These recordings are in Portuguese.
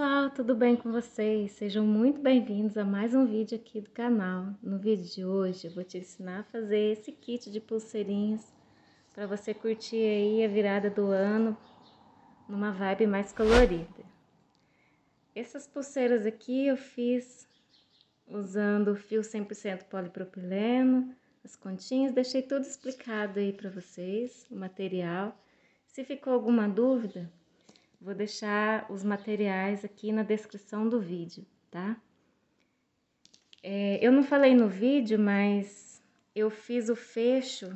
pessoal, tudo bem com vocês? Sejam muito bem-vindos a mais um vídeo aqui do canal. No vídeo de hoje eu vou te ensinar a fazer esse kit de pulseirinhas para você curtir aí a virada do ano numa vibe mais colorida. Essas pulseiras aqui eu fiz usando fio 100% polipropileno, as continhas, deixei tudo explicado aí para vocês, o material. Se ficou alguma dúvida, Vou deixar os materiais aqui na descrição do vídeo, tá? É, eu não falei no vídeo, mas eu fiz o fecho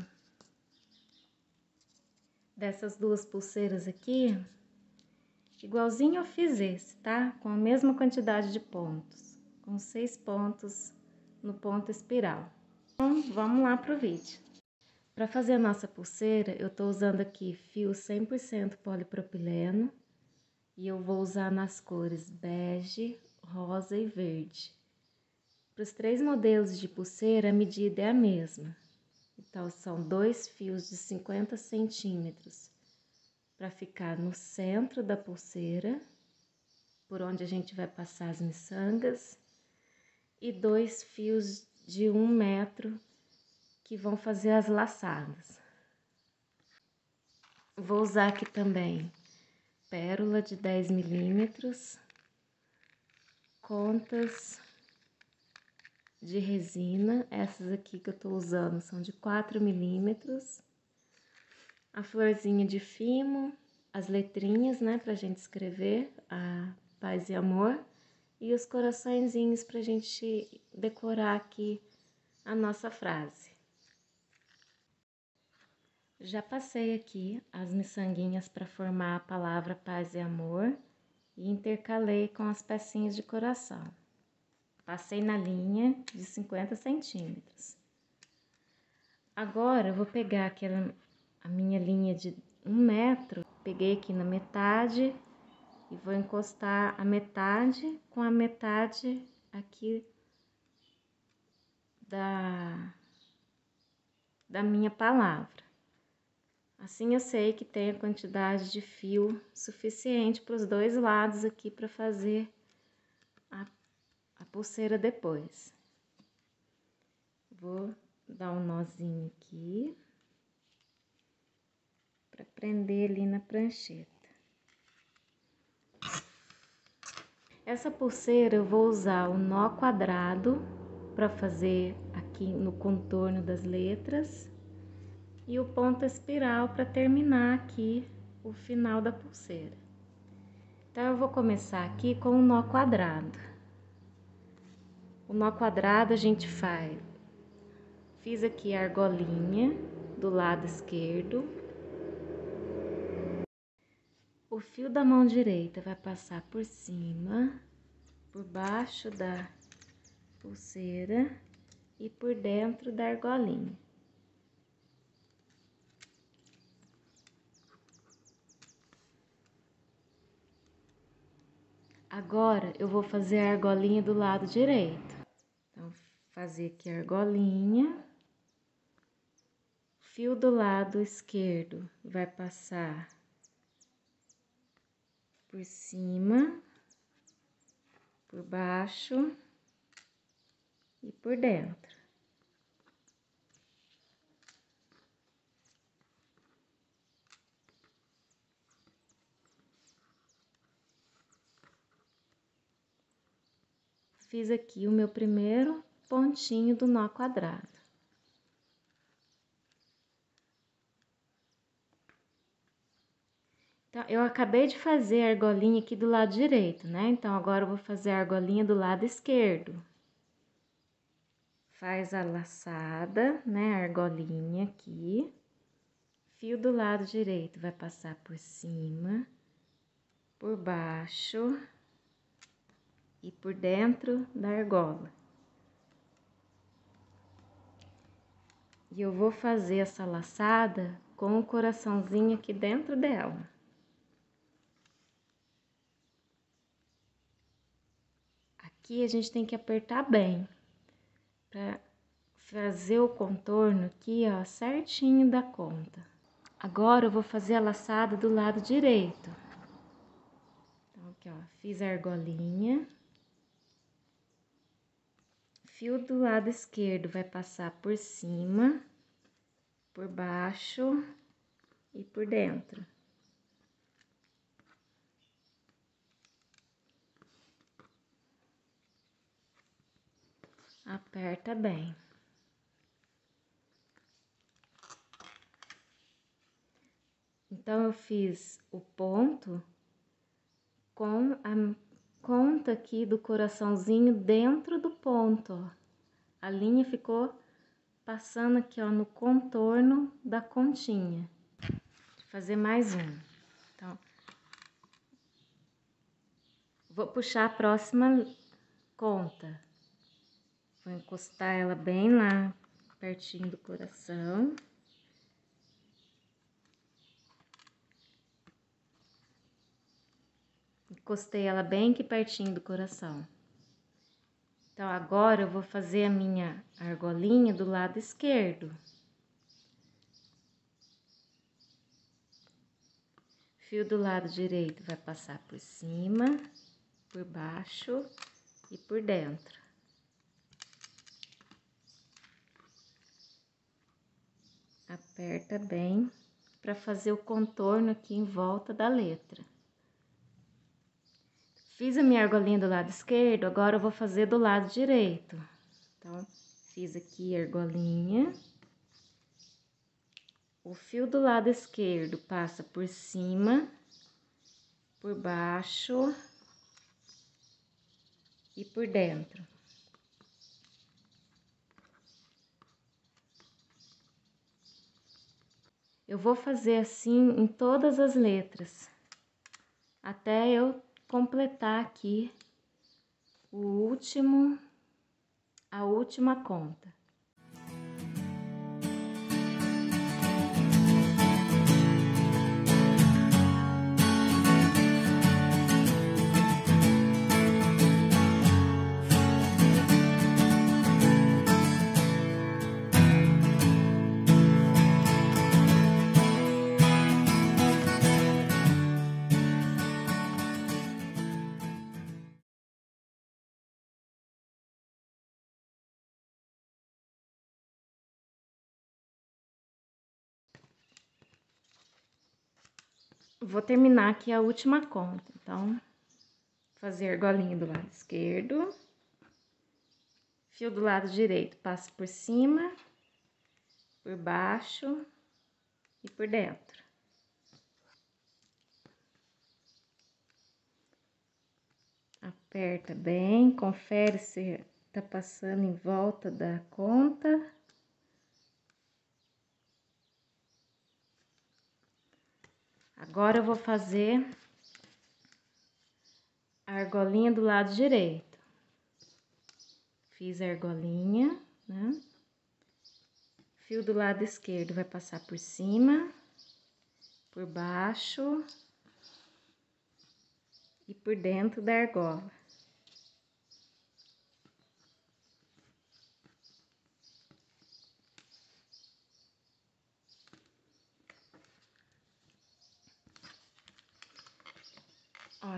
dessas duas pulseiras aqui, igualzinho eu fiz esse, tá? Com a mesma quantidade de pontos, com seis pontos no ponto espiral. Então, vamos lá pro vídeo. Para fazer a nossa pulseira, eu tô usando aqui fio 100% polipropileno, e eu vou usar nas cores bege, rosa e verde. Para os três modelos de pulseira, a medida é a mesma. Então, são dois fios de 50 centímetros para ficar no centro da pulseira, por onde a gente vai passar as miçangas, e dois fios de um metro que vão fazer as laçadas. Vou usar aqui também pérola de 10 milímetros, contas de resina, essas aqui que eu tô usando são de 4 milímetros, a florzinha de fimo, as letrinhas, né, pra gente escrever, a paz e amor, e os coraçõezinhos pra gente decorar aqui a nossa frase. Já passei aqui as miçanguinhas para formar a palavra paz e amor e intercalei com as pecinhas de coração. Passei na linha de 50 centímetros. Agora eu vou pegar aquela, a minha linha de um metro, peguei aqui na metade e vou encostar a metade com a metade aqui da, da minha palavra. Assim eu sei que tem a quantidade de fio suficiente para os dois lados aqui para fazer a, a pulseira depois. Vou dar um nozinho aqui para prender ali na prancheta. Essa pulseira eu vou usar o nó quadrado para fazer aqui no contorno das letras e o ponto espiral para terminar aqui o final da pulseira. Então, eu vou começar aqui com o um nó quadrado. O nó quadrado a gente faz, fiz aqui a argolinha do lado esquerdo. O fio da mão direita vai passar por cima, por baixo da pulseira e por dentro da argolinha. Agora, eu vou fazer a argolinha do lado direito. Então, fazer aqui a argolinha. Fio do lado esquerdo vai passar por cima, por baixo e por dentro. Fiz aqui o meu primeiro pontinho do nó quadrado. Então, eu acabei de fazer a argolinha aqui do lado direito, né? Então, agora eu vou fazer a argolinha do lado esquerdo. Faz a laçada, né? A argolinha aqui. Fio do lado direito vai passar por cima, por baixo e por dentro da argola. E eu vou fazer essa laçada com o coraçãozinho aqui dentro dela. Aqui a gente tem que apertar bem para fazer o contorno aqui, ó, certinho da conta. Agora eu vou fazer a laçada do lado direito aqui, ó, fiz a argolinha. Fio do lado esquerdo vai passar por cima, por baixo e por dentro. Aperta bem. Então, eu fiz o ponto com a conta aqui do coraçãozinho dentro do ponto, ó. A linha ficou passando aqui, ó, no contorno da continha. Vou fazer mais um. Então, vou puxar a próxima conta. Vou encostar ela bem lá, pertinho do coração. Encostei ela bem aqui pertinho do coração. Então, agora eu vou fazer a minha argolinha do lado esquerdo. Fio do lado direito vai passar por cima, por baixo e por dentro. Aperta bem para fazer o contorno aqui em volta da letra. Fiz a minha argolinha do lado esquerdo, agora eu vou fazer do lado direito. Então, fiz aqui a argolinha. O fio do lado esquerdo passa por cima, por baixo e por dentro. Eu vou fazer assim em todas as letras, até eu completar aqui o último, a última conta. Vou terminar aqui a última conta, então, fazer argolinha do lado esquerdo, fio do lado direito, passo por cima, por baixo e por dentro. Aperta bem, confere se tá passando em volta da conta. Agora eu vou fazer a argolinha do lado direito. Fiz a argolinha, né? Fio do lado esquerdo vai passar por cima, por baixo e por dentro da argola.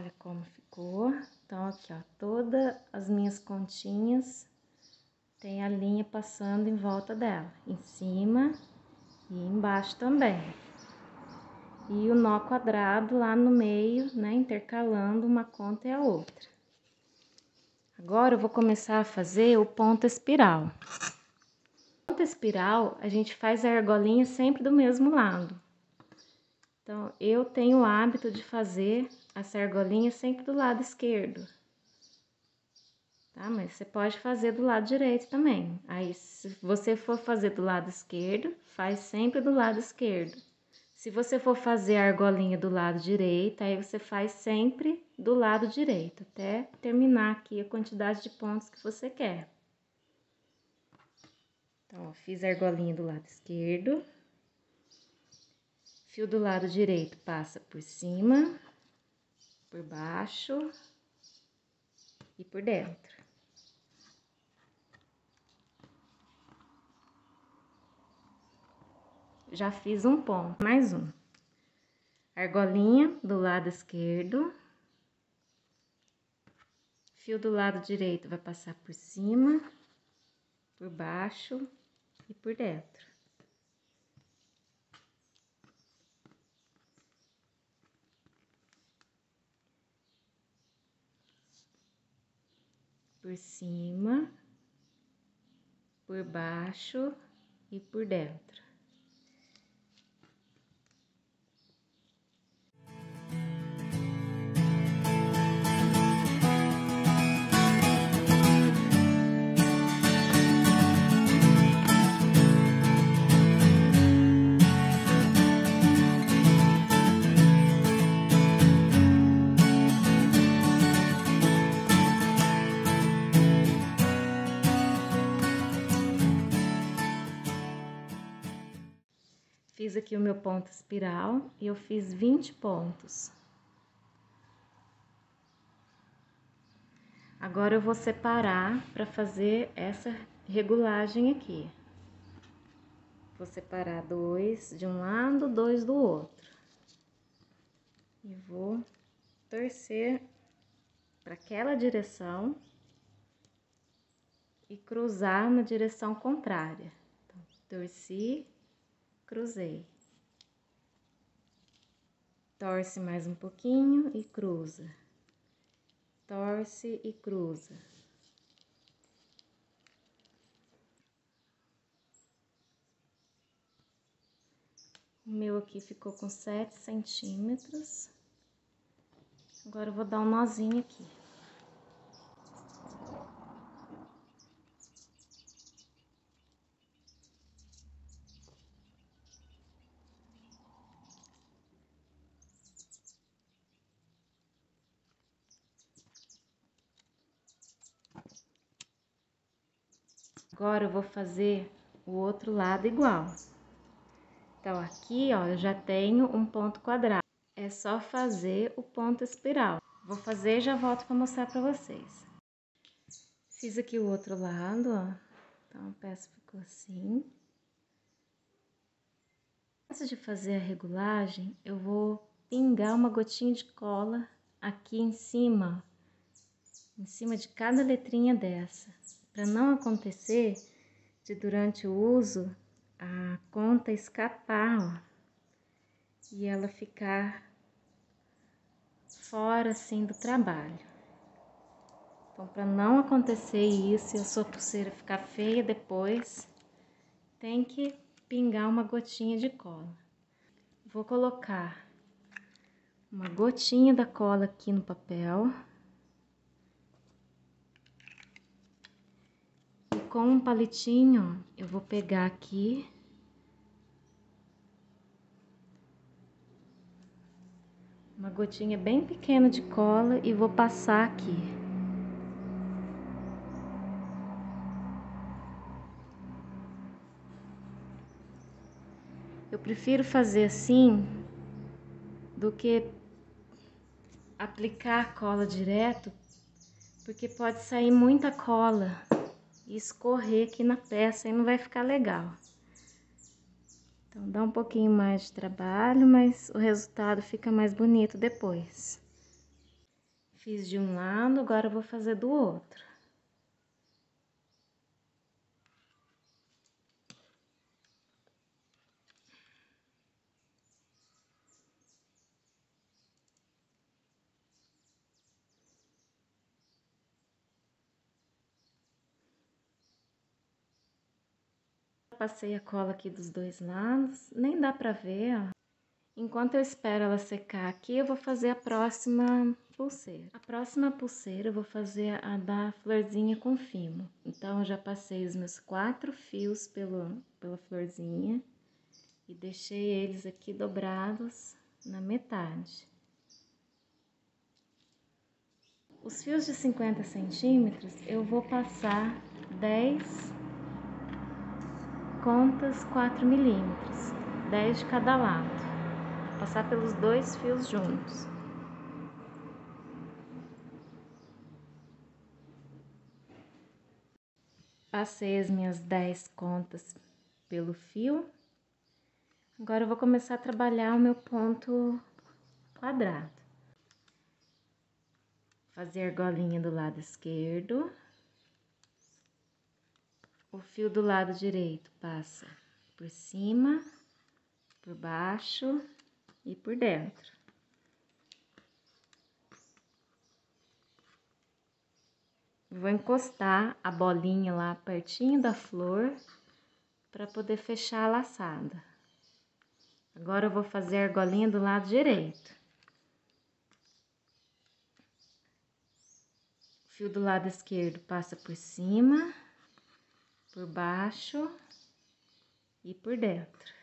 Olha como ficou. Então, aqui, ó, todas as minhas continhas tem a linha passando em volta dela, em cima e embaixo também. E o nó quadrado lá no meio, né, intercalando uma conta e a outra. Agora, eu vou começar a fazer o ponto espiral. Ponto espiral, a gente faz a argolinha sempre do mesmo lado. Então, eu tenho o hábito de fazer a argolinha sempre do lado esquerdo. Tá? Mas você pode fazer do lado direito também. Aí, se você for fazer do lado esquerdo, faz sempre do lado esquerdo. Se você for fazer a argolinha do lado direito, aí você faz sempre do lado direito, até terminar aqui a quantidade de pontos que você quer. Então, ó, fiz a argolinha do lado esquerdo. Fio do lado direito passa por cima, por baixo e por dentro. Já fiz um ponto, mais um. Argolinha do lado esquerdo, fio do lado direito vai passar por cima, por baixo e por dentro. Por cima, por baixo e por dentro. Fiz aqui o meu ponto espiral e eu fiz 20 pontos. Agora eu vou separar para fazer essa regulagem aqui. Vou separar dois de um lado, dois do outro. E vou torcer para aquela direção e cruzar na direção contrária. Então, torci cruzei. Torce mais um pouquinho e cruza. Torce e cruza. O meu aqui ficou com sete centímetros. Agora eu vou dar um nozinho aqui. Agora eu vou fazer o outro lado igual. Então, aqui, ó, eu já tenho um ponto quadrado. É só fazer o ponto espiral. Vou fazer e já volto para mostrar para vocês. Fiz aqui o outro lado, ó. Então, a peça ficou assim. Antes de fazer a regulagem, eu vou pingar uma gotinha de cola aqui em cima, em cima de cada letrinha dessa para não acontecer de durante o uso a conta escapar ó, e ela ficar fora assim do trabalho. Então, para não acontecer isso e a sua pulseira ficar feia depois, tem que pingar uma gotinha de cola. Vou colocar uma gotinha da cola aqui no papel. Com um palitinho, eu vou pegar aqui. Uma gotinha bem pequena de cola e vou passar aqui. Eu prefiro fazer assim do que aplicar a cola direto, porque pode sair muita cola escorrer aqui na peça e não vai ficar legal. Então, dá um pouquinho mais de trabalho, mas o resultado fica mais bonito depois. Fiz de um lado, agora vou fazer do outro. Passei a cola aqui dos dois lados, nem dá pra ver, ó. Enquanto eu espero ela secar aqui, eu vou fazer a próxima pulseira. A próxima pulseira eu vou fazer a da florzinha com fimo. Então, eu já passei os meus quatro fios pelo, pela florzinha e deixei eles aqui dobrados na metade. Os fios de 50 centímetros, eu vou passar 10 contas 4 milímetros, 10 de cada lado. Vou passar pelos dois fios juntos. Passei as minhas 10 contas pelo fio. Agora eu vou começar a trabalhar o meu ponto quadrado. fazer argolinha do lado esquerdo. O fio do lado direito passa por cima, por baixo e por dentro. Vou encostar a bolinha lá pertinho da flor para poder fechar a laçada. Agora eu vou fazer a argolinha do lado direito. O fio do lado esquerdo passa por cima, por baixo e por dentro.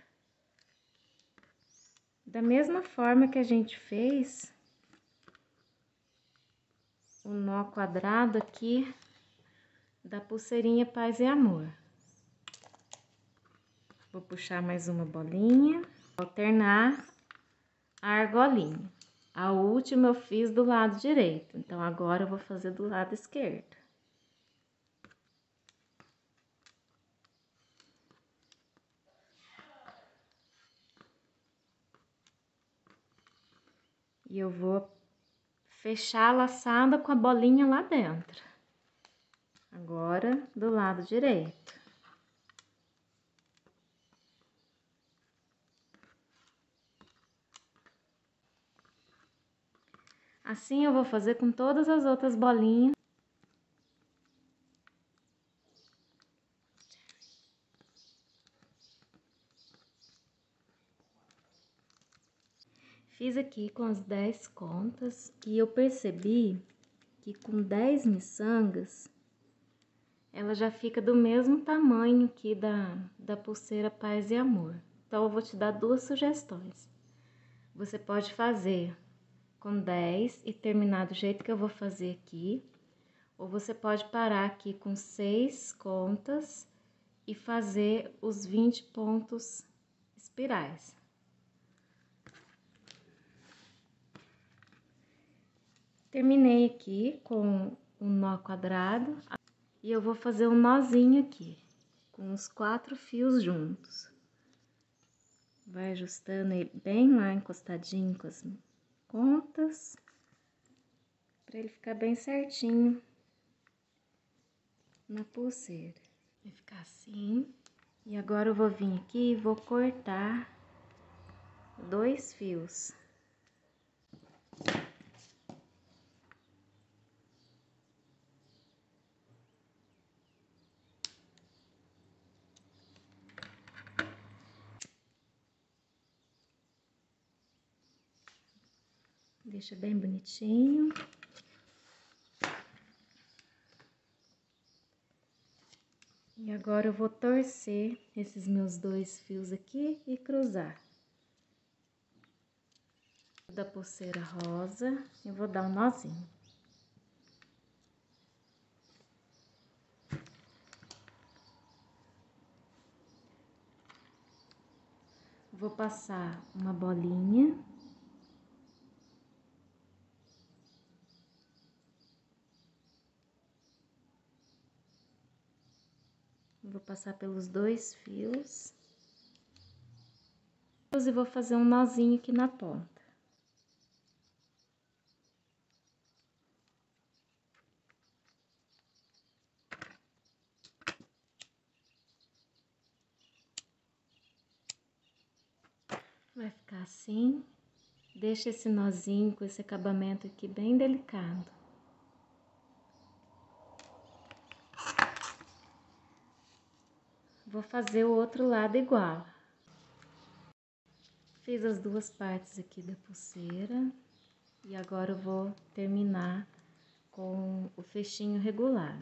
Da mesma forma que a gente fez o nó quadrado aqui da pulseirinha Paz e Amor. Vou puxar mais uma bolinha, alternar a argolinha. A última eu fiz do lado direito, então agora eu vou fazer do lado esquerdo. E eu vou fechar a laçada com a bolinha lá dentro. Agora, do lado direito. Assim, eu vou fazer com todas as outras bolinhas. Fiz aqui com as 10 contas e eu percebi que com 10 miçangas, ela já fica do mesmo tamanho que da, da pulseira Paz e Amor. Então, eu vou te dar duas sugestões. Você pode fazer com 10 e terminar do jeito que eu vou fazer aqui, ou você pode parar aqui com 6 contas e fazer os 20 pontos espirais. Terminei aqui com um nó quadrado e eu vou fazer um nozinho aqui, com os quatro fios juntos. Vai ajustando ele bem lá encostadinho com as pontas, para ele ficar bem certinho na pulseira. Vai ficar assim. E agora eu vou vir aqui e vou cortar dois fios. Deixa bem bonitinho. E agora eu vou torcer esses meus dois fios aqui e cruzar. Da pulseira rosa, eu vou dar um nozinho. Vou passar uma bolinha. Vou passar pelos dois fios. E vou fazer um nozinho aqui na ponta. Vai ficar assim. Deixa esse nozinho com esse acabamento aqui bem delicado. Vou fazer o outro lado igual. Fiz as duas partes aqui da pulseira e agora eu vou terminar com o fechinho regular.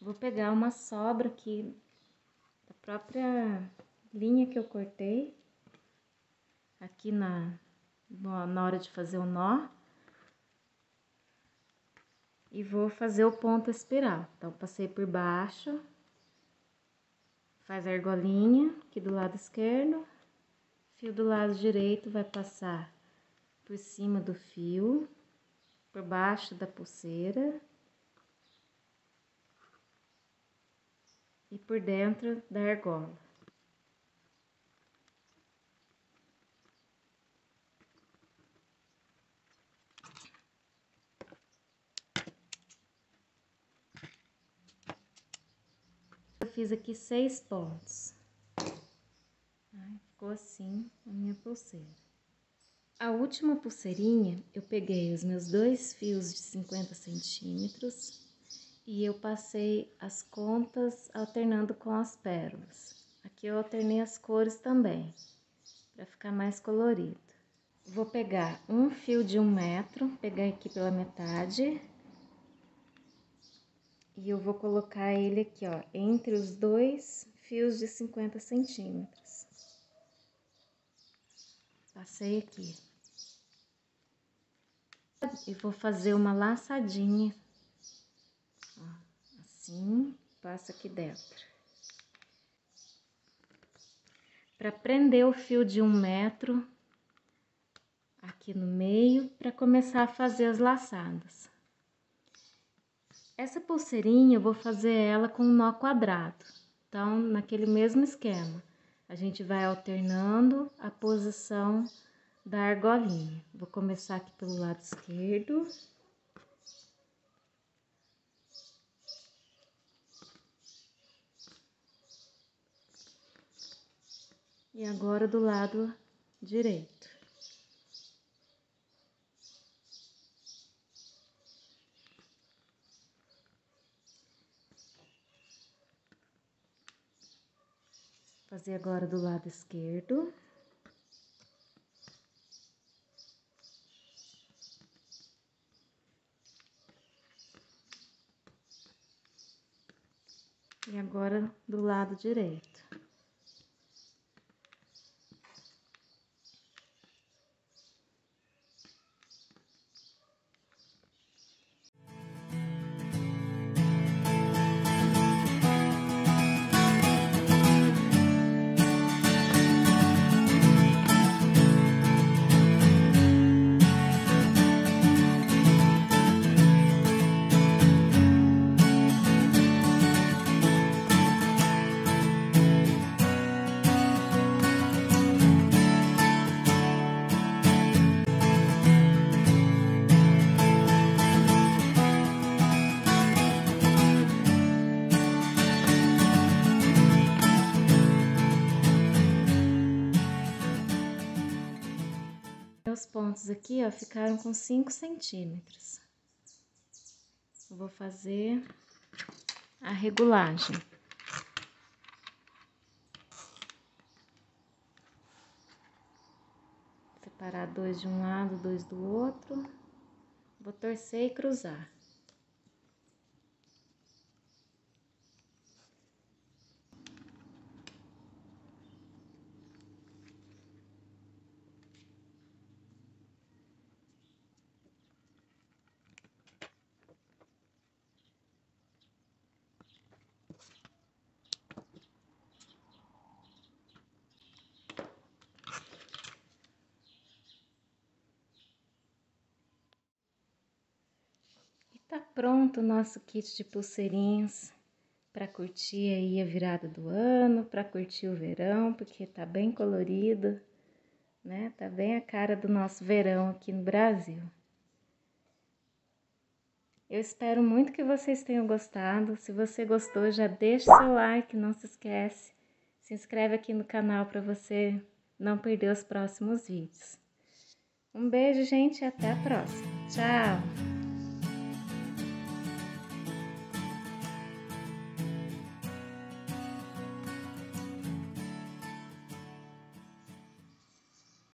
Vou pegar uma sobra aqui da própria linha que eu cortei aqui na, na hora de fazer o nó e vou fazer o ponto espiral. Então, passei por baixo, faz a argolinha aqui do lado esquerdo, fio do lado direito vai passar por cima do fio, por baixo da pulseira e por dentro da argola. Fiz aqui seis pontos. ficou assim a minha pulseira. A última pulseirinha, eu peguei os meus dois fios de 50 centímetros e eu passei as contas alternando com as pérolas. Aqui eu alternei as cores também, para ficar mais colorido. Vou pegar um fio de um metro, pegar aqui pela metade, e eu vou colocar ele aqui, ó, entre os dois fios de 50 centímetros. Passei aqui. E vou fazer uma laçadinha, ó, assim, passa aqui dentro. Para prender o fio de um metro aqui no meio, para começar a fazer as laçadas. Essa pulseirinha eu vou fazer ela com um nó quadrado. Então, naquele mesmo esquema, a gente vai alternando a posição da argolinha. Vou começar aqui pelo lado esquerdo. E agora do lado direito. Fazer agora do lado esquerdo. E agora do lado direito. Meus pontos aqui, ó, ficaram com 5 centímetros. Eu vou fazer a regulagem. Separar dois de um lado, dois do outro. Vou torcer e cruzar. Tá pronto o nosso kit de pulseirinhas para curtir aí a virada do ano, para curtir o verão, porque tá bem colorido, né? Tá bem a cara do nosso verão aqui no Brasil. Eu espero muito que vocês tenham gostado. Se você gostou, já deixa seu like, não se esquece. Se inscreve aqui no canal para você não perder os próximos vídeos. Um beijo, gente, e até a próxima. Tchau!